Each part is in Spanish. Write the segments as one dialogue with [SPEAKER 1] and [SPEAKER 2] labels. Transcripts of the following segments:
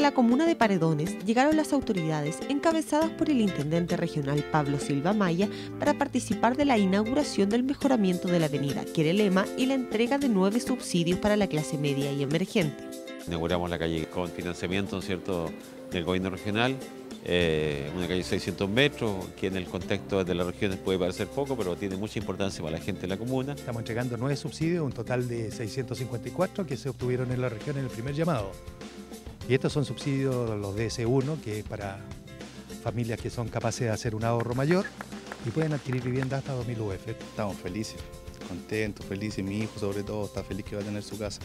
[SPEAKER 1] la comuna de Paredones llegaron las autoridades encabezadas por el intendente regional Pablo Silva Maya para participar de la inauguración del mejoramiento de la avenida Querelema y la entrega de nueve subsidios para la clase media y emergente.
[SPEAKER 2] Inauguramos la calle con financiamiento ¿cierto? del gobierno regional, eh, una calle de 600 metros, que en el contexto de las regiones puede parecer poco, pero tiene mucha importancia para la gente de la comuna.
[SPEAKER 3] Estamos entregando nueve subsidios, un total de 654 que se obtuvieron en la región en el primer llamado. Y estos son subsidios, los DS1, que es para familias que son capaces de hacer un ahorro mayor y pueden adquirir vivienda hasta 2000 UF.
[SPEAKER 4] Estamos felices, contentos, felices. Mi hijo sobre todo está feliz que va a tener su casa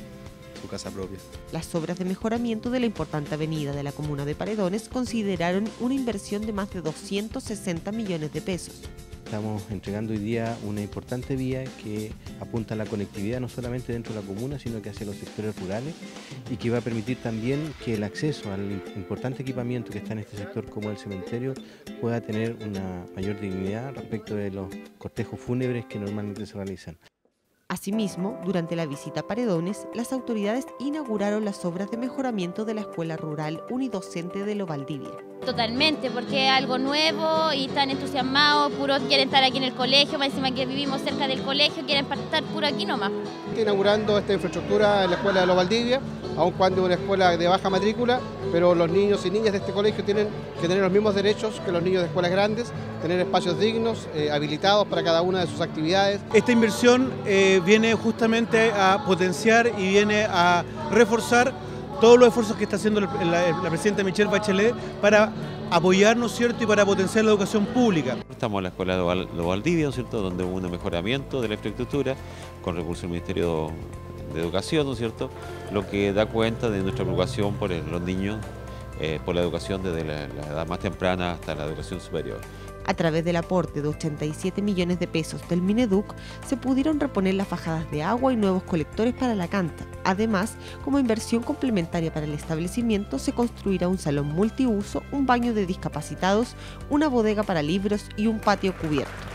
[SPEAKER 4] su casa propia.
[SPEAKER 1] Las obras de mejoramiento de la importante avenida de la comuna de Paredones consideraron una inversión de más de 260 millones de pesos.
[SPEAKER 5] Estamos entregando hoy día una importante vía que apunta a la conectividad no solamente dentro de la comuna, sino que hacia los sectores rurales y que va a permitir también que el acceso al importante equipamiento que está en este sector como el cementerio pueda tener una mayor dignidad respecto de los cortejos fúnebres que normalmente se realizan.
[SPEAKER 1] Asimismo, durante la visita a Paredones, las autoridades inauguraron las obras de mejoramiento de la Escuela Rural Unidocente de Lo Valdivia.
[SPEAKER 6] Totalmente, porque es algo nuevo y están entusiasmados, puros quieren estar aquí en el colegio, más encima que vivimos cerca del colegio, quieren estar puro aquí nomás.
[SPEAKER 7] Inaugurando esta infraestructura en la Escuela de Lo Valdivia, aun cuando es una escuela de baja matrícula, pero los niños y niñas de este colegio tienen que tener los mismos derechos que los niños de escuelas grandes, tener espacios dignos, eh, habilitados para cada una de sus actividades.
[SPEAKER 8] Esta inversión eh, viene justamente a potenciar y viene a reforzar todos los esfuerzos que está haciendo la, la, presidenta Michelle Bachelet para apoyarnos, ¿cierto? Y para potenciar la educación pública.
[SPEAKER 2] Estamos en la Escuela de Valdivia, ¿cierto? Donde hubo un mejoramiento de la infraestructura con recursos del Ministerio de Educación, ¿no es cierto? Lo que da cuenta de nuestra preocupación por los niños, eh, por la educación desde la, la edad más temprana hasta la educación superior.
[SPEAKER 1] A través del aporte de 87 millones de pesos del Mineduc, se pudieron reponer las fajadas de agua y nuevos colectores para la canta. Además, como inversión complementaria para el establecimiento, se construirá un salón multiuso, un baño de discapacitados, una bodega para libros y un patio cubierto.